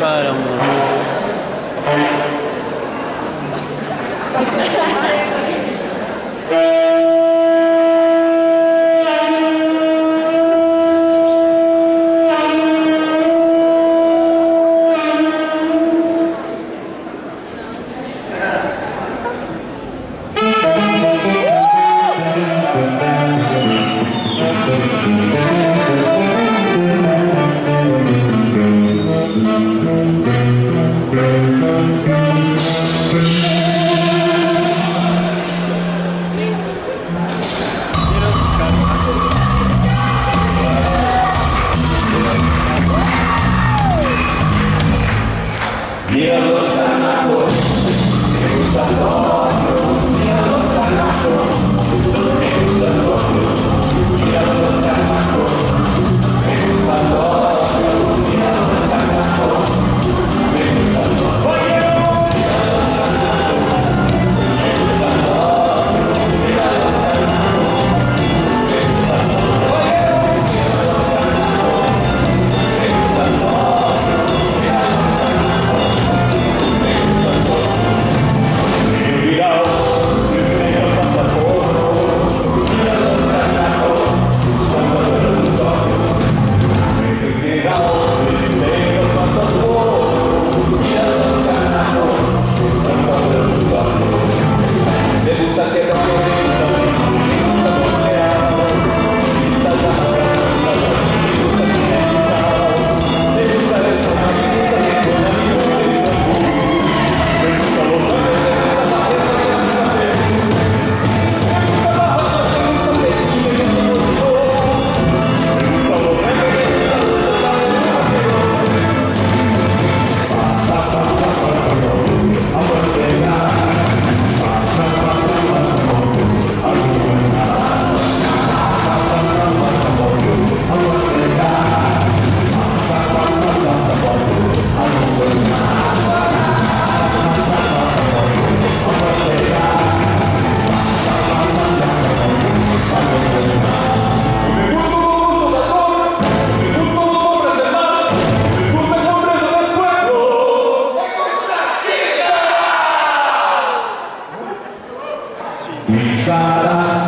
Vâng, Yeah. Inshallah.